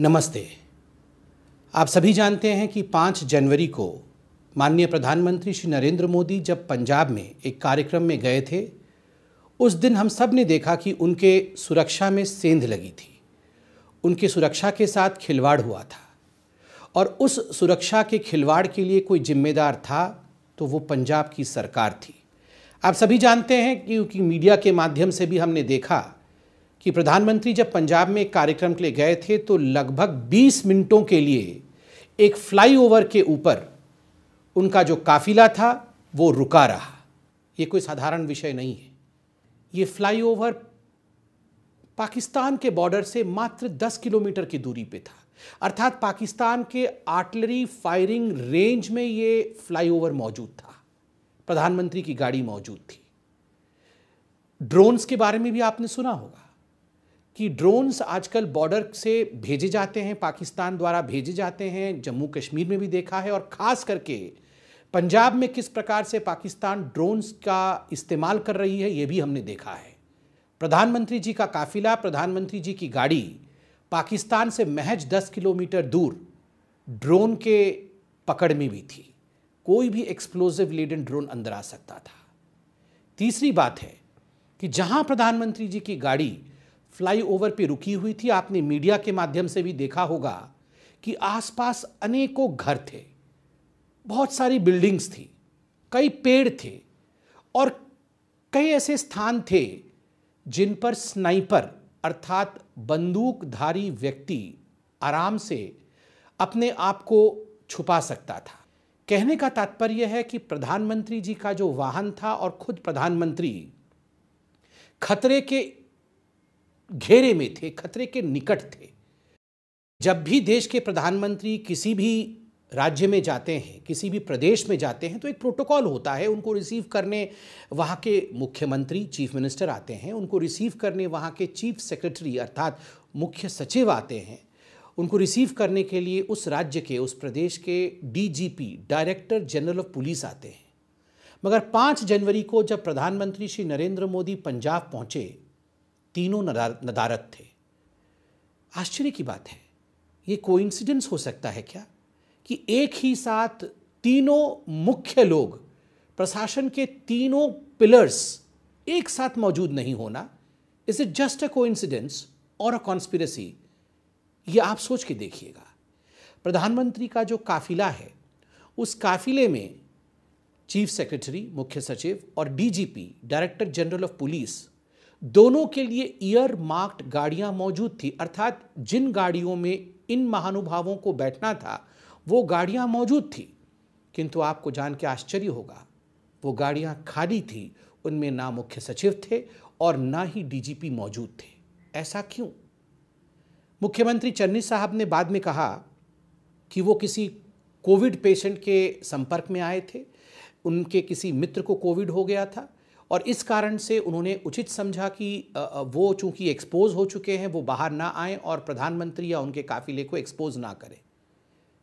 नमस्ते। आप सभी जानते हैं कि 5 जनवरी को माननीय प्रधानमंत्री श्री नरेंद्र मोदी जब पंजाब में एक कार्यक्रम में गए थे, उस दिन हम सबने देखा कि उनके सुरक्षा में सेंध लगी थी। उनके सुरक्षा के साथ खिलवाड़ हुआ था और उस सुरक्षा के खिलवाड़ के लिए कोई जिम्मेदार था तो वो पंजाब की सरकार थी। आप सभी जानते हैं क्योंकि मीडिया के माध्यम से भी हमने देखा कि प्रधानमंत्री जब पंजाब में एक कार्यक्रम के लिए गए थे तो लगभग 20 मिनटों के लिए एक फ्लाईओवर के ऊपर उनका जो काफिला था, वो रुका रहा। ये कोई साधारण विषय नहीं है। ये फ्लाईओवर पाकिस्तान के बॉर्डर से मात्र 10 किलोमीटर की दूरी पे था। अर्थात पाकिस्तान के आर्टलरी फायरिंग रेंज में ये फ्लाईओवर मौजूद था। प्रधानमंत्री की गाड़ी मौजूद थी। ड्रोन्स के बारे में भी आपने सुना होगा। कि ड्रोन्स आजकल बॉर्डर से भेजे जाते हैं, पाकिस्तान द्वारा भेजे जाते हैं, जम्मू कश्मीर में भी देखा है और ख़ास करके पंजाब में किस प्रकार से पाकिस्तान ड्रोन्स का इस्तेमाल कर रही है, ये भी हमने देखा है। प्रधानमंत्री जी का काफिला, प्रधानमंत्री जी की गाड़ी पाकिस्तान से महज 10 किलोमीटर दूर ड्रोन के पकड़ में भी थी। कोई भी एक्सप्लोजिव लेडन ड्रोन अंदर आ सकता था। तीसरी बात है कि जहाँ प्रधानमंत्री जी की गाड़ी फ्लाईओवर पे रुकी हुई थी। आपने मीडिया के माध्यम से भी देखा होगा कि आसपास अनेकों घर थे। बहुत सारी बिल्डिंग्स थी, कई पेड़ थे और कई ऐसे स्थान थे जिन पर स्नाइपर अर्थात बंदूकधारी व्यक्ति आराम से अपने आप को छुपा सकता था। कहने का तात्पर्य है कि प्रधानमंत्री जी का जो वाहन था और खुद प्रधानमंत्री खतरे के घेरे में थे, खतरे के निकट थे। जब भी देश के प्रधानमंत्री किसी भी राज्य में जाते हैं, किसी भी प्रदेश में जाते हैं तो एक प्रोटोकॉल होता है, उनको रिसीव करने वहाँ के मुख्यमंत्री, चीफ मिनिस्टर आते हैं, उनको रिसीव करने वहाँ के चीफ सेक्रेटरी अर्थात मुख्य सचिव आते हैं। उनको रिसीव करने के लिए उस राज्य के, उस प्रदेश के DGP, director general of police आते हैं। मगर पाँच जनवरी को जब प्रधानमंत्री श्री नरेंद्र मोदी पंजाब पहुँचे तीनों नदारत थे। आश्चर्य की बात है, ये कोइंसिडेंस हो सकता है क्या कि एक ही साथ तीनों मुख्य लोग, प्रशासन के तीनों पिलर्स एक साथ मौजूद नहीं होना is it just a coincidence और अ कॉन्स्पिरसी। ये आप सोच के देखिएगा, प्रधानमंत्री का जो काफिला है, उस काफिले में चीफ सेक्रेटरी, मुख्य सचिव और DGP, director general of police दोनों के लिए ईयर मार्क्ड गाड़ियाँ मौजूद थी। अर्थात जिन गाड़ियों में इन महानुभावों को बैठना था, वो गाड़ियाँ मौजूद थी। किंतु आपको जान के आश्चर्य होगा, वो गाड़ियाँ खाली थी, उनमें ना मुख्य सचिव थे और ना ही डीजीपी मौजूद थे। ऐसा क्यों? मुख्यमंत्री चन्नी साहब ने बाद में कहा कि वो किसी कोविड पेशेंट के संपर्क में आए थे, उनके किसी मित्र को कोविड हो गया था और इस कारण से उन्होंने उचित समझा कि वो चूँकि एक्सपोज हो चुके हैं, वो बाहर ना आए और प्रधानमंत्री या उनके काफिले को एक्सपोज ना करें।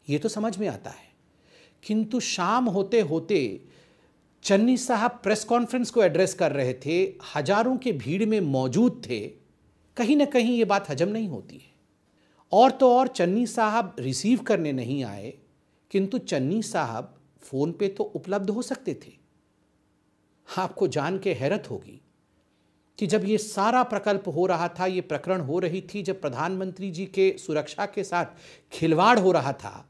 ये तो समझ में आता है। किंतु शाम होते होते चन्नी साहब प्रेस कॉन्फ्रेंस को एड्रेस कर रहे थे, हज़ारों के भीड़ में मौजूद थे, कहीं ना कहीं ये बात हजम नहीं होती है। और तो और चन्नी साहब रिसीव करने नहीं आए, किंतु चन्नी साहब फ़ोन पे तो उपलब्ध हो सकते थे। आपको जान के हैरत होगी कि जब ये सारा प्रकल्प हो रहा था, ये प्रकरण हो रही थी, जब प्रधानमंत्री जी के सुरक्षा के साथ खिलवाड़ हो रहा था,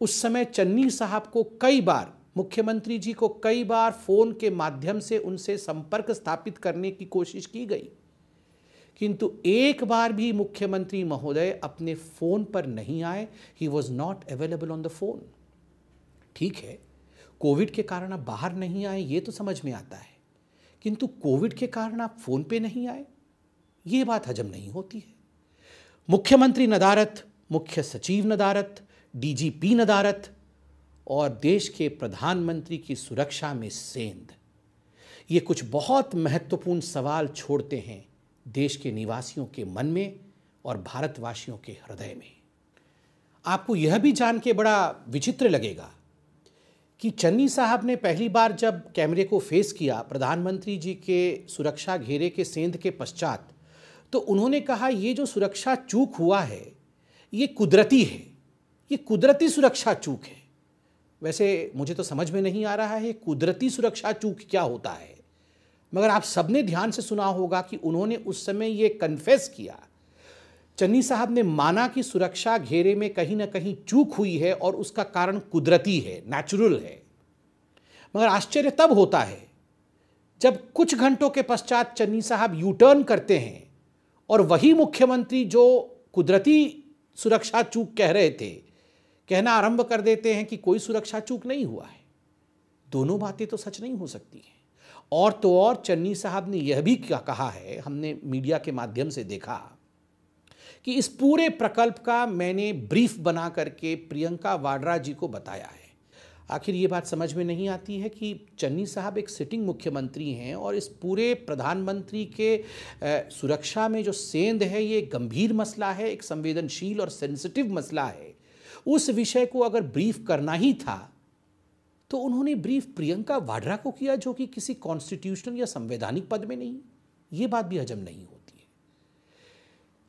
उस समय चन्नी साहब को कई बार, मुख्यमंत्री जी को कई बार फ़ोन के माध्यम से उनसे संपर्क स्थापित करने की कोशिश की गई। किंतु एक बार भी मुख्यमंत्री महोदय अपने फ़ोन पर नहीं आए he was not available on the phone ठीक है? कोविड के कारण आप बाहर नहीं आए, ये तो समझ में आता है। किंतु कोविड के कारण आप फ़ोन पे नहीं आए, ये बात हजम नहीं होती है। मुख्यमंत्री नदारत मुख्य सचिव नदारत डीजीपी नदारत और देश के प्रधानमंत्री की सुरक्षा में सेंध। ये कुछ बहुत महत्वपूर्ण सवाल छोड़ते हैं देश के निवासियों के मन में और भारतवासियों के हृदय में। आपको यह भी जान के बड़ा विचित्र लगेगा कि चन्नी साहब ने पहली बार जब कैमरे को फेस किया प्रधानमंत्री जी के सुरक्षा घेरे के सेंध के पश्चात तो उन्होंने कहा, ये जो सुरक्षा चूक हुआ है, ये कुदरती है, ये कुदरती सुरक्षा चूक है। वैसे मुझे तो समझ में नहीं आ रहा है कुदरती सुरक्षा चूक क्या होता है। मगर आप सबने ध्यान से सुना होगा कि उन्होंने उस समय ये कन्फेस किया चन्नी साहब ने माना कि सुरक्षा घेरे में कहीं ना कहीं चूक हुई है और उसका कारण कुदरती है नेचुरल है। मगर आश्चर्य तब होता है जब कुछ घंटों के पश्चात चन्नी साहब यू टर्न करते हैं और वही मुख्यमंत्री जो कुदरती सुरक्षा चूक कह रहे थे, कहना आरंभ कर देते हैं कि कोई सुरक्षा चूक नहीं हुआ है। दोनों बातें तो सच नहीं हो सकती हैं। और तो और चन्नी साहब ने यह भी कहा है, हमने मीडिया के माध्यम से देखा कि इस पूरे प्रकल्प का मैंने ब्रीफ बना करके प्रियंका वाड्रा जी को बताया है। आखिर ये बात समझ में नहीं आती है कि चन्नी साहब एक सिटिंग मुख्यमंत्री हैं और इस पूरे प्रधानमंत्री के सुरक्षा में जो सेंध है, ये गंभीर मसला है, एक संवेदनशील और सेंसिटिव मसला है। उस विषय को अगर ब्रीफ करना ही था तो उन्होंने ब्रीफ प्रियंका वाड्रा को किया जो कि किसी कॉन्स्टिट्यूशनल या संवैधानिक पद में नहीं। ये बात भी हजम नहीं होती।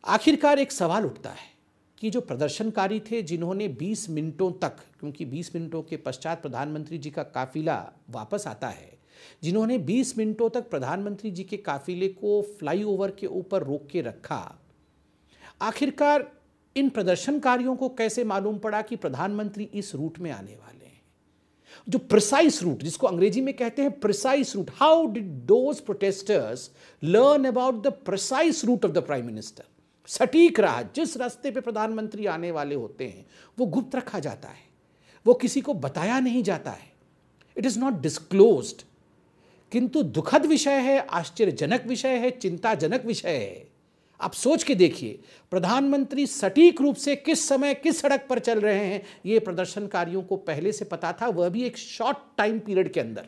आखिरकार एक सवाल उठता है कि जो प्रदर्शनकारी थे, जिन्होंने 20 मिनटों तक, क्योंकि 20 मिनटों के पश्चात प्रधानमंत्री जी का काफिला वापस आता है, जिन्होंने 20 मिनटों तक प्रधानमंत्री जी के काफिले को फ्लाईओवर के ऊपर रोक के रखा, आखिरकार इन प्रदर्शनकारियों को कैसे मालूम पड़ा कि प्रधानमंत्री इस रूट में आने वाले हैं? जो प्रिसाइस रूट जिसको अंग्रेज़ी में कहते हैं precise route how did those protesters learn about the precise route of the prime minister सटीक राह, जिस रास्ते पे प्रधानमंत्री आने वाले होते हैं, वो गुप्त रखा जाता है। वो किसी को बताया नहीं जाता है। इट इज़ नॉट डिस्क्लोज्ड किंतु दुखद विषय है, आश्चर्यजनक विषय है, चिंताजनक विषय है। आप सोच के देखिए, प्रधानमंत्री सटीक रूप से किस समय, किस सड़क पर चल रहे हैं, ये प्रदर्शनकारियों को पहले से पता था, वह भी एक शॉर्ट टाइम पीरियड के अंदर।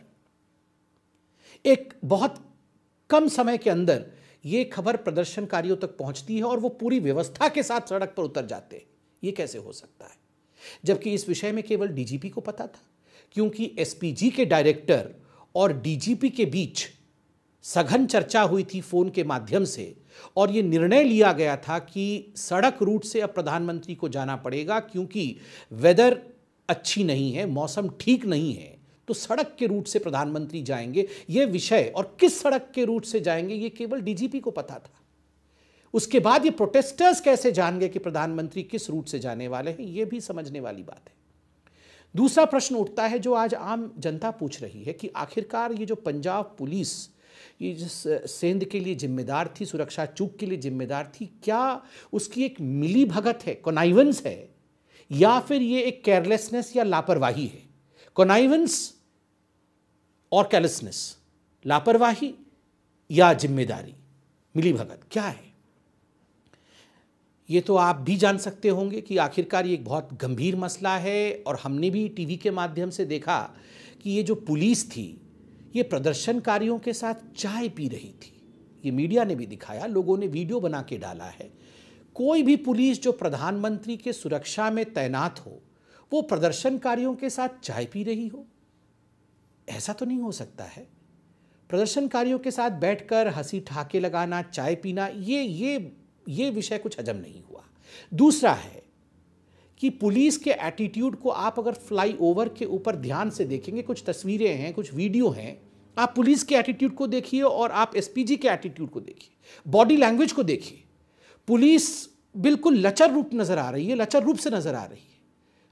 एक बहुत कम समय के अंदर ये खबर प्रदर्शनकारियों तक पहुँचती है और वो पूरी व्यवस्था के साथ सड़क पर उतर जाते हैं। ये कैसे हो सकता है? जबकि इस विषय में केवल डीजीपी को पता था, क्योंकि एसपीजी के डायरेक्टर और डीजीपी के बीच सघन चर्चा हुई थी फ़ोन के माध्यम से, और ये निर्णय लिया गया था कि सड़क रूट से अब प्रधानमंत्री को जाना पड़ेगा, क्योंकि वेदर अच्छी नहीं है, मौसम ठीक नहीं है। तो सड़क के रूट से प्रधानमंत्री जाएँगे। ये विषय और किस सड़क के रूट से जाएँगे, ये केवल डीजीपी को पता था। उसके बाद ये प्रोटेस्टर्स कैसे जान गए कि प्रधानमंत्री किस रूट से जाने वाले हैं, ये भी समझने वाली बात है। दूसरा प्रश्न उठता है जो आज आम जनता पूछ रही है कि आखिरकार ये जो पंजाब पुलिस, ये जिस सेंध के लिए जिम्मेदार थी, सुरक्षा चूक के लिए जिम्मेदार थी, क्या उसकी एक मिली भगत है, कोनाइवेंस है, या फिर ये एक केयरलेसनेस या लापरवाही है? कोनाइवेंस और कैलसनेस लापरवाही या ज़िम्मेदारी? मिली भगत, क्या है? ये तो आप भी जान सकते होंगे कि आखिरकार ये एक बहुत गंभीर मसला है और हमने भी टीवी के माध्यम से देखा कि ये जो पुलिस थी, ये प्रदर्शनकारियों के साथ चाय पी रही थी। ये मीडिया ने भी दिखाया, लोगों ने वीडियो बना के डाला है। कोई भी पुलिस जो प्रधानमंत्री के सुरक्षा में तैनात हो, वो प्रदर्शनकारियों के साथ चाय पी रही हो। ऐसा तो नहीं हो सकता है? प्रदर्शनकारियों के साथ बैठकर हँसी ठाके लगाना, चाय पीना, ये ये ये विषय कुछ हजम नहीं हुआ। दूसरा है कि पुलिस के एटीट्यूड को आप अगर फ्लाई ओवर के ऊपर ध्यान से देखेंगे, कुछ तस्वीरें हैं, कुछ वीडियो हैं, आप पुलिस के एटीट्यूड को देखिए और आप एसपीजी के एटीट्यूड को देखिए बॉडी लैंग्वेज को देखिए। पुलिस बिल्कुल लचर रूप नज़र आ रही है, लचर रूप से नज़र आ रही है।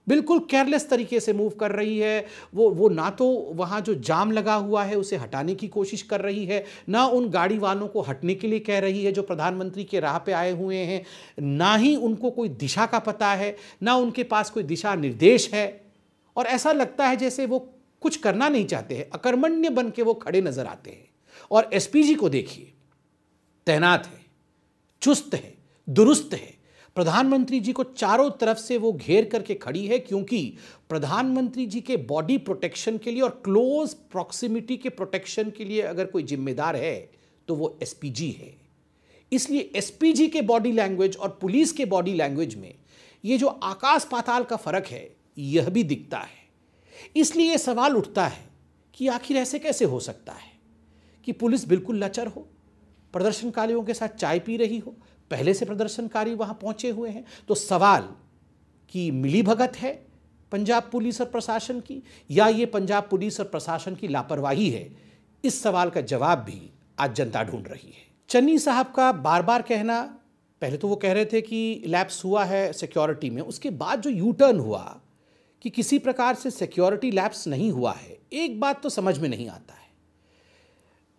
बिल्कुल केयरलेस तरीके से मूव कर रही है। वो वो ना तो वहाँ जो जाम लगा हुआ है, उसे हटाने की कोशिश कर रही है, ना उन गाड़ी वालों को हटने के लिए कह रही है जो प्रधानमंत्री के राह पे आए हुए हैं। ना ही उनको कोई दिशा का पता है, ना उनके पास कोई दिशा निर्देश है। और ऐसा लगता है जैसे वो कुछ करना नहीं चाहते हैं, अकर्मण्य बन के वो खड़े नज़र आते हैं। और एसपीजी को देखिए, तैनात है, चुस्त है, दुरुस्त है। प्रधानमंत्री जी को चारों तरफ़ से वो घेर करके खड़ी है क्योंकि प्रधानमंत्री जी के बॉडी प्रोटेक्शन के लिए और क्लोज प्रॉक्सिमिटी के प्रोटेक्शन के लिए अगर कोई जिम्मेदार है तो वो एसपीजी है। इसलिए एसपीजी के बॉडी लैंग्वेज और पुलिस के बॉडी लैंग्वेज में ये जो आकाश पाताल का फ़र्क है, यह भी दिखता है। इसलिए यह सवाल उठता है कि आखिर ऐसे कैसे हो सकता है कि पुलिस बिल्कुल लचर हो, प्रदर्शनकारियों के साथ चाय पी रही हो पहले से प्रदर्शनकारी वहाँ पहुँचे हुए हैं। तो सवाल की मिलीभगत है पंजाब पुलिस और प्रशासन की, या ये पंजाब पुलिस और प्रशासन की लापरवाही है? इस सवाल का जवाब भी आज जनता ढूंढ रही है। चन्नी साहब का बार बार कहना, पहले तो वो कह रहे थे कि लैप्स हुआ है सिक्योरिटी में। उसके बाद जो यू टर्न हुआ कि किसी प्रकार से सिक्योरिटी लैप्स नहीं हुआ है, एक बात तो समझ में नहीं आता है।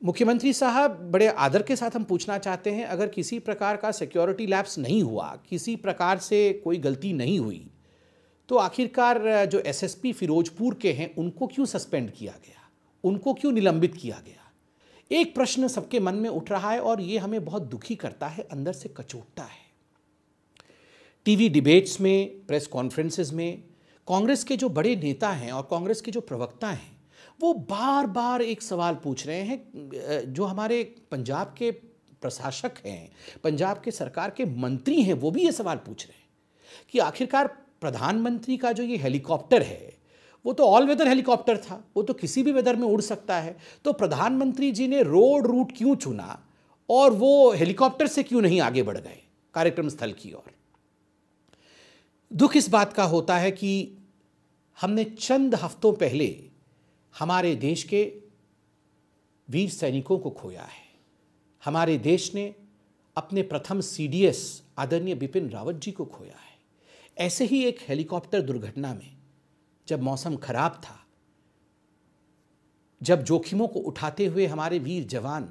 मुख्यमंत्री साहब, बड़े आदर के साथ हम पूछना चाहते हैं, अगर किसी प्रकार का सिक्योरिटी लैप्स नहीं हुआ, किसी प्रकार से कोई गलती नहीं हुई तो आखिरकार, जो एसएसपी फिरोजपुर के हैं, उनको क्यों सस्पेंड किया गया? उनको क्यों निलंबित किया गया? एक प्रश्न सबके मन में उठ रहा है और ये हमें बहुत दुखी करता है, अंदर से कचोटता है। टीवी डिबेट्स में प्रेस कॉन्फ्रेंसेस में, कांग्रेस के जो बड़े नेता हैं और कांग्रेस के जो प्रवक्ता हैं वो बार बार एक सवाल पूछ रहे हैं जो हमारे पंजाब के प्रशासक हैं, पंजाब के सरकार के मंत्री हैं, वो भी ये सवाल पूछ रहे हैं कि आखिरकार प्रधानमंत्री का जो ये हेलीकॉप्टर है, वो तो ऑल वेदर हेलीकॉप्टर था, वो तो किसी भी वेदर में उड़ सकता है तो प्रधानमंत्री जी ने रोड रूट क्यों चुना और वो हेलीकॉप्टर से क्यों नहीं आगे बढ़ गए कार्यक्रम स्थल की ओर? दुख इस बात का होता है कि हमने चंद हफ्तों पहले हमारे देश के वीर सैनिकों को खोया है। हमारे देश ने अपने प्रथम सीडीएस आदरणीय बिपिन रावत जी को खोया है। ऐसे ही एक हेलीकॉप्टर दुर्घटना में जब मौसम खराब था, जब जोखिमों को उठाते हुए हमारे वीर जवान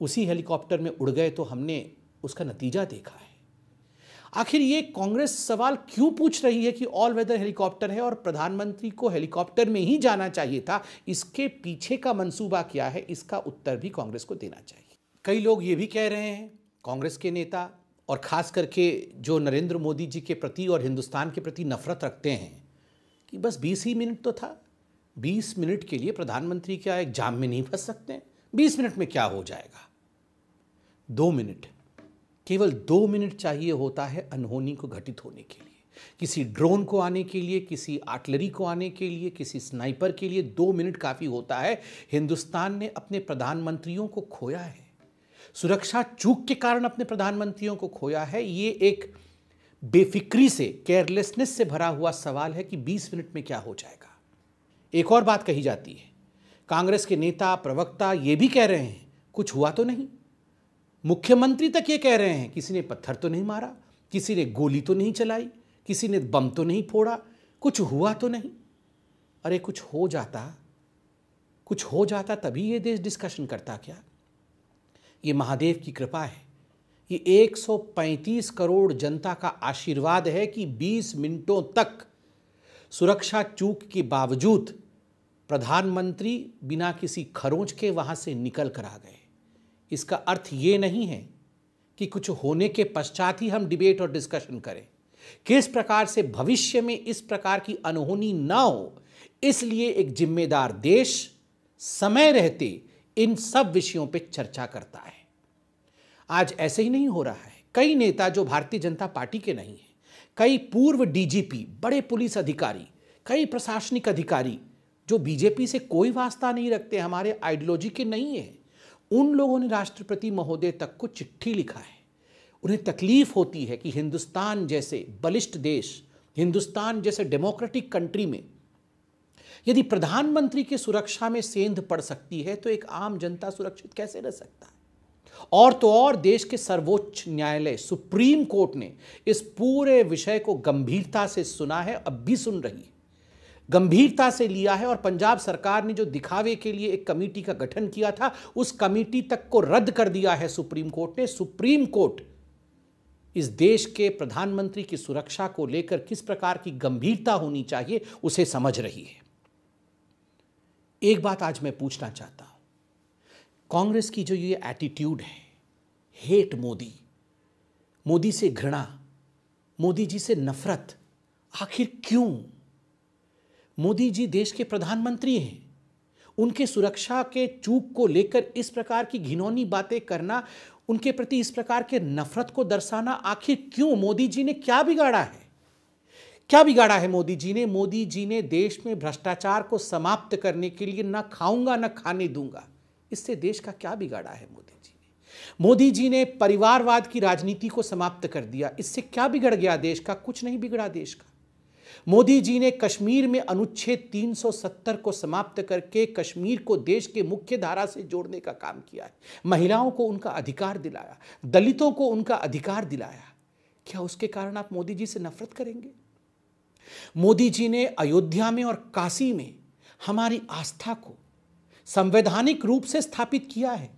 उसी हेलीकॉप्टर में उड़ गए तो हमने उसका नतीजा देखा है। आखिर ये कांग्रेस सवाल क्यों पूछ रही है कि ऑल वेदर हेलीकॉप्टर है और प्रधानमंत्री को हेलीकॉप्टर में ही जाना चाहिए था? इसके पीछे का मंसूबा क्या है? इसका उत्तर भी कांग्रेस को देना चाहिए। कई लोग ये भी कह रहे हैं, कांग्रेस के नेता और खास करके जो नरेंद्र मोदी जी के प्रति और हिंदुस्तान के प्रति नफरत रखते हैं कि बस बीस ही मिनट तो था। बीस मिनट के लिए प्रधानमंत्री क्या एक जाम में नहीं फंस सकते? बीस मिनट में क्या हो जाएगा? दो मिनट। केवल दो मिनट चाहिए होता है अनहोनी को घटित होने के लिए। किसी ड्रोन को आने के लिए, किसी आर्टलरी को आने के लिए, किसी स्नाइपर के लिए दो मिनट काफ़ी होता है। हिंदुस्तान ने अपने प्रधानमंत्रियों को खोया है। सुरक्षा चूक के कारण अपने प्रधानमंत्रियों को खोया है। ये एक बेफिक्री से केयरलेसनेस से भरा हुआ सवाल है कि 20 मिनट में क्या हो जाएगा। एक और बात कही जाती है। कांग्रेस के नेता, प्रवक्ता ये भी कह रहे हैं, कुछ हुआ तो नहीं? मुख्यमंत्री तक ये कह रहे हैं, किसी ने पत्थर तो नहीं मारा, किसी ने गोली तो नहीं चलाई, किसी ने बम तो नहीं फोड़ा, कुछ हुआ तो नहीं। अरे कुछ हो जाता, कुछ हो जाता तभी ये देश डिस्कशन करता क्या? ये महादेव की कृपा है। ये 135 करोड़ जनता का आशीर्वाद है कि 20 मिनटों तक सुरक्षा चूक के बावजूद प्रधानमंत्री बिना किसी खरोंच के वहाँ से निकल कर आ गए। इसका अर्थ ये नहीं है कि कुछ होने के पश्चात ही हम डिबेट और डिस्कशन करें। किस प्रकार से भविष्य में इस प्रकार की अनहोनी ना हो, इसलिए एक जिम्मेदार देश समय रहते इन सब विषयों पर चर्चा करता है। आज ऐसे ही नहीं हो रहा है। कई नेता जो भारतीय जनता पार्टी के नहीं हैं, कई पूर्व डीजीपी, बड़े पुलिस अधिकारी, कई प्रशासनिक अधिकारी जो बीजेपी से कोई वास्ता नहीं रखते, हमारे आइडियोलॉजी के नहीं है उन लोगों ने राष्ट्रपति महोदय तक को चिट्ठी लिखा है। उन्हें तकलीफ़ होती है कि हिंदुस्तान जैसे बलिष्ठ देश, हिंदुस्तान जैसे डेमोक्रेटिक कंट्री में यदि प्रधानमंत्री की सुरक्षा में सेंध पड़ सकती है तो एक आम जनता सुरक्षित कैसे रह सकता है? और तो और देश के सर्वोच्च न्यायालय, सुप्रीम कोर्ट ने इस पूरे विषय को गंभीरता से सुना है, अब भी सुन रही है। गंभीरता से लिया है और पंजाब सरकार ने जो दिखावे के लिए एक कमेटी का गठन किया था, उस कमेटी तक को रद्द कर दिया है सुप्रीम कोर्ट ने। सुप्रीम कोर्ट इस देश के प्रधानमंत्री की सुरक्षा को लेकर किस प्रकार की गंभीरता होनी चाहिए, उसे समझ रही है। एक बात आज मैं पूछना चाहता हूँ। कांग्रेस की जो ये एटीट्यूड है हेट मोदी मोदी से घृणा, मोदी जी से नफरत, आखिर क्यों? मोदी जी देश के प्रधानमंत्री हैं। उनके सुरक्षा के चूक को लेकर इस प्रकार की घिनौनी बातें करना, उनके प्रति इस प्रकार के नफरत को दर्शाना, आखिर क्यों मोदी जी ने क्या बिगाड़ा है? क्या बिगाड़ा है मोदी जी ने? मोदी जी ने देश में भ्रष्टाचार को समाप्त करने के लिए ना खाऊँगा, ना खाने दूँगा। इससे देश का क्या बिगाड़ा है मोदी जी ने? मोदी जी ने परिवारवाद की राजनीति को समाप्त कर दिया। इससे क्या बिगड़ गया देश का? कुछ नहीं बिगड़ा देश का। मोदी जी ने कश्मीर में अनुच्छेद 370 को समाप्त करके कश्मीर को देश के मुख्य धारा से जोड़ने का काम किया है। महिलाओं को उनका अधिकार दिलाया, दलितों को उनका अधिकार दिलाया। क्या उसके कारण आप मोदी जी से नफरत करेंगे? मोदी जी ने अयोध्या में और काशी में हमारी आस्था को संवैधानिक रूप से स्थापित किया है।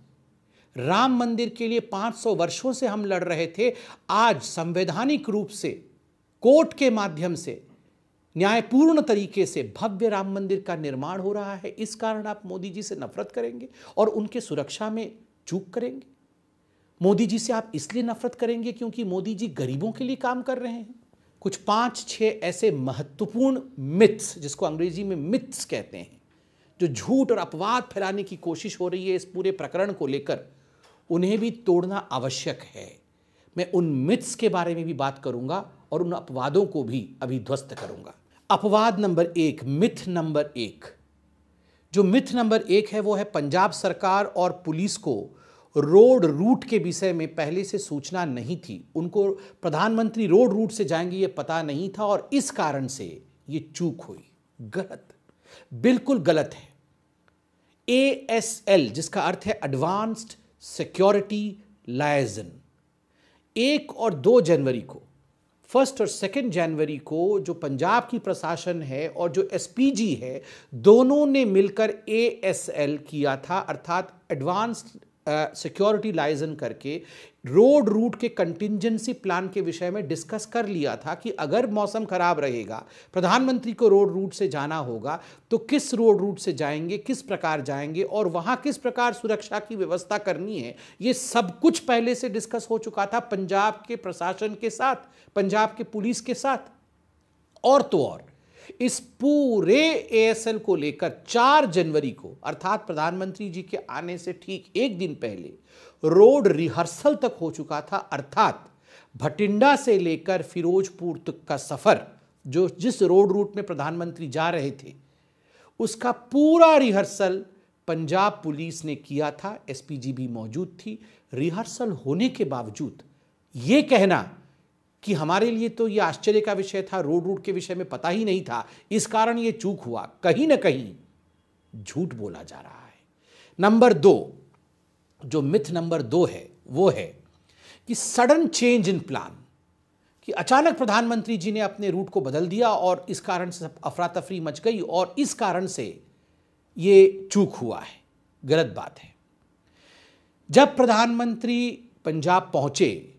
राम मंदिर के लिए 500 वर्षों से हम लड़ रहे थे। आज संवैधानिक रूप से, कोर्ट के माध्यम से न्यायपूर्ण तरीके से भव्य राम मंदिर का निर्माण हो रहा है। इस कारण आप मोदी जी से नफरत करेंगे और उनके सुरक्षा में चूक करेंगे। मोदी जी से आप इसलिए नफरत करेंगे क्योंकि मोदी जी गरीबों के लिए काम कर रहे हैं। कुछ पाँच छह ऐसे महत्वपूर्ण मिथ्स, जिसको अंग्रेज़ी में मिथ्स कहते हैं, जो झूठ और अपवाद फैलाने की कोशिश हो रही है इस पूरे प्रकरण को लेकर, उन्हें भी तोड़ना आवश्यक है। मैं उन मिथ्स के बारे में भी बात करूँगा और उन अपवादों को भी अभी ध्वस्त करूँगा। अपवाद नंबर एक, मिथ नंबर एक। जो मिथ नंबर एक है, वो है पंजाब सरकार और पुलिस को रोड रूट के विषय में पहले से सूचना नहीं थी। उनको प्रधानमंत्री रोड रूट से जाएँगे, ये पता नहीं था और इस कारण से ये चूक हुई। गलत। बिल्कुल गलत है। ए एस एल जिसका अर्थ है एडवांस्ड सिक्योरिटी लाइजन एक और दो जनवरी को। फ़र्स्ट और सेकेंड जनवरी को जो पंजाब की प्रशासन है और जो एसपीजी है, दोनों ने मिलकर ए एस एल किया था, अर्थात एडवांस्ड सिक्योरिटी लाइजन करके रोड रूट के कंटिजेंसी प्लान के विषय में डिस्कस कर लिया था कि अगर मौसम खराब रहेगा, प्रधानमंत्री को रोड रूट से जाना होगा तो किस रोड रूट से जाएँगे, किस प्रकार जाएँगे और वहाँ किस प्रकार सुरक्षा की व्यवस्था करनी है, ये सब कुछ पहले से डिस्कस हो चुका था पंजाब के प्रशासन के साथ, पंजाब के पुलिस के साथ, और तो और। इस पूरे एएसएल को लेकर 4 जनवरी को, अर्थात प्रधानमंत्री जी के आने से ठीक एक दिन पहले, रोड रिहर्सल तक हो चुका था, अर्थात भटिंडा से लेकर फिरोजपुर तक का सफ़र, जो जिस रोड रूट में प्रधानमंत्री जा रहे थे, उसका पूरा रिहर्सल पंजाब पुलिस ने किया था एसपीजी भी मौजूद थी। रिहर्सल होने के बावजूद ये कहना कि हमारे लिए तो ये आश्चर्य का विषय था, रोड रूट के विषय में पता ही नहीं था। इस कारण ये चूक हुआ। कहीं ना कहीं झूठ बोला जा रहा है। नंबर दो, जो मिथ नंबर दो है, वो है कि सडन चेंज इन प्लान। कि अचानक प्रधानमंत्री जी ने अपने रूट को बदल दिया और इस कारण से अफरा तफरी मच गई और इस कारण से ये चूक हुआ है। गलत बात है। जब प्रधानमंत्री पंजाब पहुँचे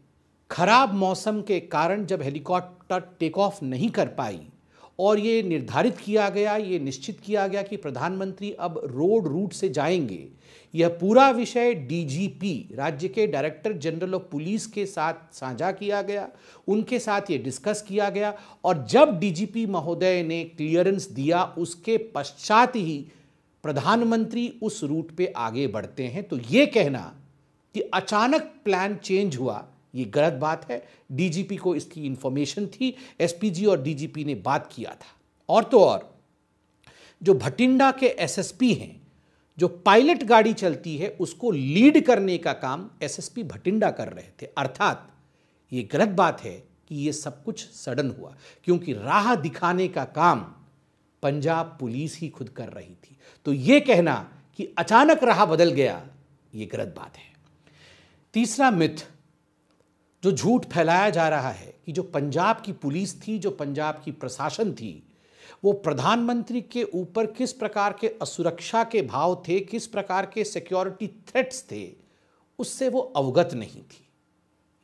खराब मौसम के कारण जब हेलीकॉप्टर टेक ऑफ़ नहीं कर पाई और ये निर्धारित किया गया, ये निश्चित किया गया कि प्रधानमंत्री अब रोड रूट से जाएँगे, यह पूरा विषय डीजीपी, राज्य के डायरेक्टर जनरल ऑफ़ पुलिस के साथ साझा किया गया, उनके साथ ये डिस्कस किया गया और जब डीजीपी महोदय ने क्लियरेंस दिया, उसके पश्चात ही प्रधानमंत्री उस रूट पे आगे बढ़ते हैं। तो ये कहना कि अचानक प्लान चेंज हुआ ये गलत बात है। डीजीपी को इसकी इंफॉर्मेशन थी। एसपीजी और डीजीपी ने बात किया था। और तो और, जो भटिंडा के एसएसपी हैं, जो पायलट गाड़ी चलती है, उसको लीड करने का काम एसएसपी भटिंडा कर रहे थे। अर्थात, ये गलत बात है कि ये सब कुछ सडन हुआ, क्योंकि राह दिखाने का काम पंजाब पुलिस ही खुद कर रही थी। तो ये कहना कि अचानक राह बदल गया, ये गलत बात है। तीसरा मिथ जो झूठ फैलाया जा रहा है कि जो पंजाब की पुलिस थी, जो पंजाब की प्रशासन थी, वो प्रधानमंत्री के ऊपर किस प्रकार के असुरक्षा के भाव थे, किस प्रकार के सिक्योरिटी थ्रेट्स थे, उससे वो अवगत नहीं थी।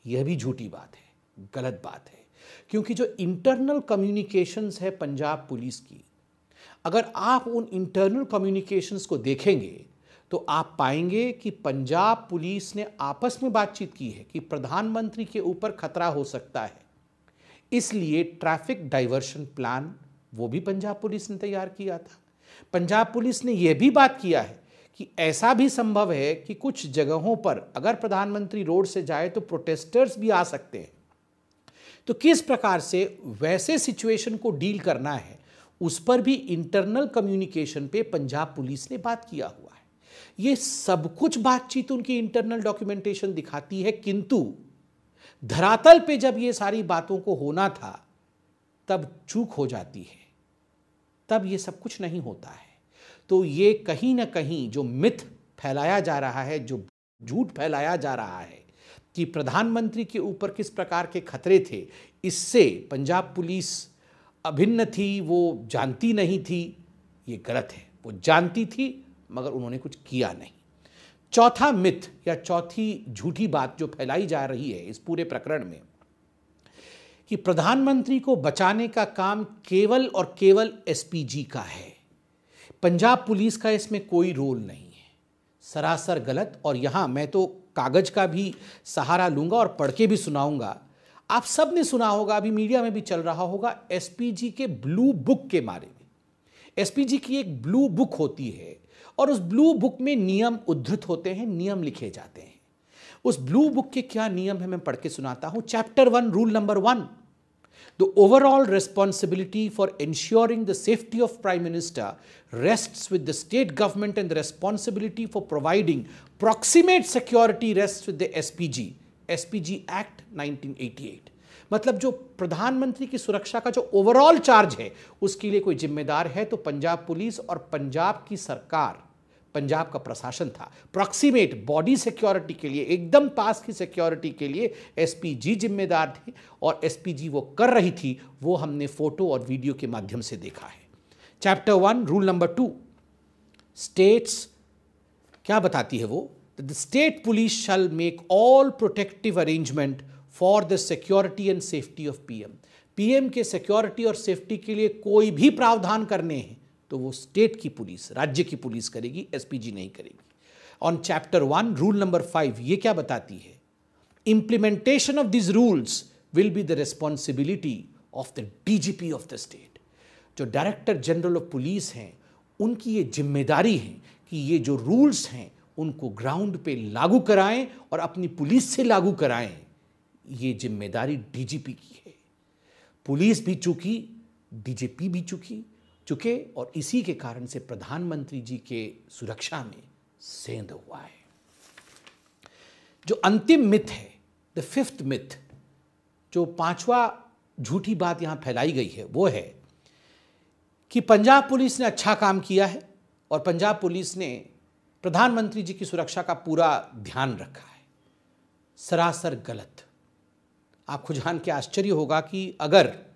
यह भी झूठी बात है, गलत बात है। क्योंकि जो इंटरनल कम्युनिकेशंस है पंजाब पुलिस की, अगर आप उन इंटरनल कम्युनिकेशंस को देखेंगे तो आप पाएँगे कि पंजाब पुलिस ने आपस में बातचीत की है कि प्रधानमंत्री के ऊपर खतरा हो सकता है। इसलिए ट्रैफ़िक डाइवर्शन प्लान, वो भी पंजाब पुलिस ने तैयार किया था। पंजाब पुलिस ने यह भी बात किया है कि ऐसा भी संभव है कि कुछ जगहों पर अगर प्रधानमंत्री रोड से जाए तो प्रोटेस्टर्स भी आ सकते हैं। तो किस प्रकार से वैसे सिचुएशन को डील करना है, उस पर भी इंटरनल कम्युनिकेशन पे पंजाब पुलिस ने बात किया हुआ है। ये सब कुछ बातचीत उनकी इंटरनल डॉक्यूमेंटेशन दिखाती है, किंतु धरातल पे जब ये सारी बातों को होना था, तब चूक हो जाती है। तब ये सब कुछ नहीं होता है। तो ये कहीं ना कहीं जो मिथ फैलाया जा रहा है, जो झूठ फैलाया जा रहा है कि प्रधानमंत्री के ऊपर किस प्रकार के खतरे थे, इससे पंजाब पुलिस अभिन्न थी, वो जानती नहीं थी, ये गलत है। वो जानती थी मगर उन्होंने कुछ किया नहीं। चौथा मिथ या चौथी झूठी बात जो फैलाई जा रही है इस पूरे प्रकरण में, कि प्रधानमंत्री को बचाने का काम केवल और केवल एसपीजी का है। पंजाब पुलिस का इसमें कोई रोल नहीं है। सरासर गलत और यहाँ मैं तो कागज़ का भी सहारा लूँगा और पढ़ के भी सुनाऊँगा। आप सबने सुना होगा, अभी मीडिया में भी चल रहा होगा एसपीजी के ब्लू बुक के बारे में। एसपीजी की एक ब्लू बुक होती है और उस ब्लू बुक में नियम उद्धृत होते हैं नियम लिखे जाते हैं उस ब्लू बुक के क्या नियम है मैं पढ़ के सुनाता हूँ chapter one rule number one the overall responsibility for ensuring the safety of prime minister rest with the state government and the responsibility for providing proximate security rests with the SPG, SPG Act 1988. मतलब जो प्रधानमंत्री की सुरक्षा का जो overall charge है उसके लिए कोई जिम्मेदार है तो पंजाब पुलिस और पंजाब की सरकार पंजाब का प्रशासन था। प्रॉक्सीमेट बॉडी सिक्योरिटी के लिए, एकदम पास की सिक्योरिटी के लिए एसपीजी जिम्मेदार थी और एसपीजी वो कर रही थी, वो हमने फ़ोटो और वीडियो के माध्यम से देखा है। Chapter one rule number two states क्या बताती है वो? The state police shall make all protective arrangement for the security and safety of PM PM के सिक्योरिटी और सेफ्टी के लिए कोई भी प्रावधान करने हैं तो वो स्टेट की पुलिस राज्य की पुलिस करेगी एसपीजी नहीं करेगी। On chapter one rule number five ये क्या बताती है? Implementation of this rules will be the responsibility of the DGP of the state जो डायरेक्टर जनरल ऑफ़ पुलिस हैं, उनकी ये ज़िम्मेदारी है कि ये जो रूल्स हैं, उनको ग्राउंड पे लागू कराएँ और अपनी पुलिस से लागू कराएँ। ये ज़िम्मेदारी डीजीपी की है। पुलिस भी चूकी डीजीपी भी चुकी चुके और इसी के कारण से प्रधानमंत्री जी के सुरक्षा में सेंध हुआ है। जो अंतिम मिथ है द फिफ्थ मिथ जो पांचवा झूठी बात यहाँ फैलाई गई है, वो है कि पंजाब पुलिस ने अच्छा काम किया है और पंजाब पुलिस ने प्रधानमंत्री जी की सुरक्षा का पूरा ध्यान रखा है। सरासर गलत। आपको जान के आश्चर्य होगा कि अगर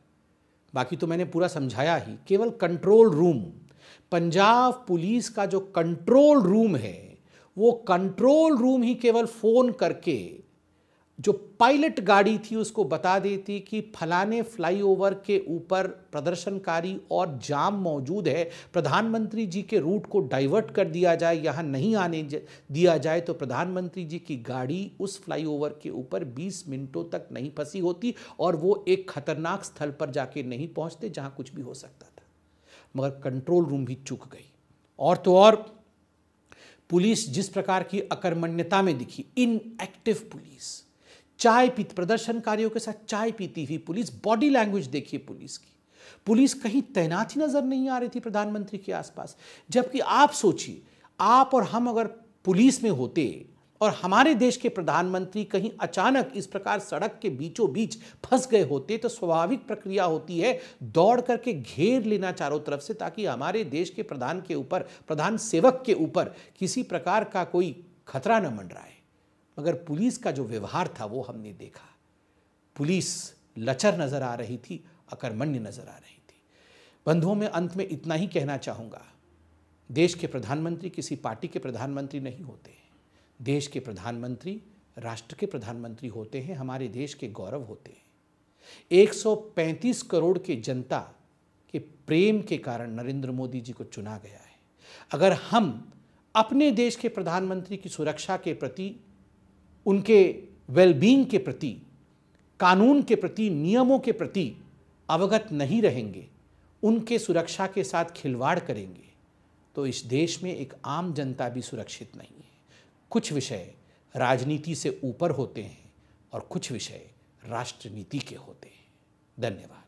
बाकी तो मैंने पूरा समझाया ही, केवल कंट्रोल रूम पंजाब पुलिस का जो कंट्रोल रूम है, वो कंट्रोल रूम ही केवल फ़ोन करके जो पायलट गाड़ी थी उसको बता देती कि फलाने फ्लाईओवर के ऊपर प्रदर्शनकारी और जाम मौजूद है। प्रधानमंत्री जी के रूट को डाइवर्ट कर दिया जाए, यहाँ नहीं आने दिया जाए तो प्रधानमंत्री जी की गाड़ी उस फ्लाईओवर के ऊपर 20 मिनटों तक नहीं फंसी होती और वो एक खतरनाक स्थल पर जाके नहीं पहुँचते, जहाँ कुछ भी हो सकता था। मगर कंट्रोल रूम भी चुक गई। और तो और, पुलिस जिस प्रकार की अकर्मण्यता में दिखी इन एक्टिव पुलिस। चाय पी, प्रदर्शनकारियों के साथ चाय पीती हुई पुलिस, बॉडी लैंग्वेज देखिए पुलिस की। पुलिस कहीं तैनात ही नज़र नहीं आ रही थी प्रधानमंत्री के आसपास, जबकि आप सोचिए, आप और हम अगर पुलिस में होते और हमारे देश के प्रधानमंत्री कहीं अचानक इस प्रकार सड़क के बीचों बीच फंस गए होते तो स्वाभाविक प्रक्रिया होती है, दौड़ करके घेर लेना चारों तरफ़ से, ताकि हमारे देश के प्रधान के ऊपर, प्रधान सेवक के ऊपर किसी प्रकार का कोई खतरा न मंडराए। मगर पुलिस का जो व्यवहार था, वो हमने देखा। पुलिस लचर नज़र आ रही थी, अकर्मण्य नज़र आ रही थी। बंधुओं, में अंत में इतना ही कहना चाहूँगा। देश के प्रधानमंत्री किसी पार्टी के प्रधानमंत्री नहीं होते। देश के प्रधानमंत्री राष्ट्र के प्रधानमंत्री होते हैं, हमारे देश के गौरव होते हैं। 135 करोड़ के जनता के प्रेम के कारण नरेंद्र मोदी जी को चुना गया है। अगर हम अपने देश के प्रधानमंत्री की सुरक्षा के प्रति उनके वेलबींग के प्रति, कानून के प्रति, नियमों के प्रति अवगत नहीं रहेंगे, उनके सुरक्षा के साथ खिलवाड़ करेंगे तो इस देश में एक आम जनता भी सुरक्षित नहीं है। कुछ विषय राजनीति से ऊपर होते हैं और कुछ विषय राष्ट्रनीति के होते हैं। धन्यवाद।